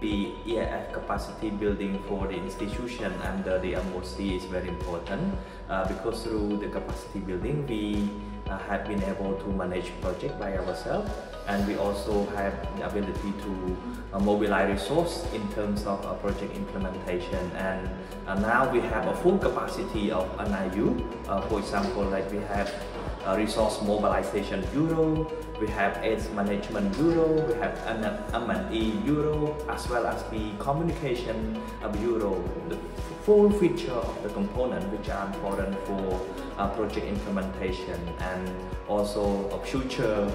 The EIF capacity building for the institution under the MOC is very important. Uh, because through the capacity building we uh, have been able to manage project by ourselves and we also have the ability to uh, mobilize resource in terms of uh, project implementation. And uh, now we have a full capacity of NIU uh, for example like we have resource mobilization bureau, we have AIDS management bureau, we have M&E bureau, as well as the communication bureau, the full feature of the component which are important for uh, project implementation and also a future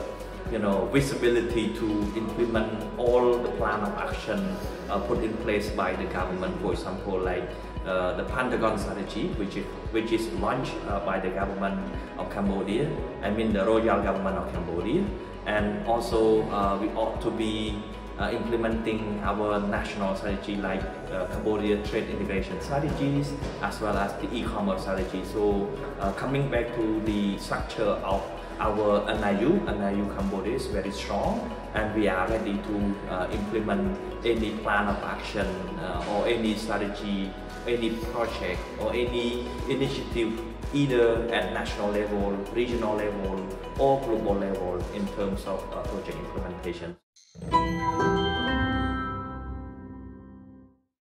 you know, visibility to implement all the plan of action uh, put in place by the government. For example, like uh, the Pentagon strategy, which is, which is launched uh, by the government of Cambodia, I mean the royal government of Cambodia. And also uh, we ought to be uh, implementing our national strategy like uh, Cambodia trade integration strategies as well as the e-commerce strategy. So uh, coming back to the structure of our NIU, NIU Cambodia is very strong and we are ready to uh, implement any plan of action uh, or any strategy, any project or any initiative either at national level, regional level or global level in terms of uh, project implementation.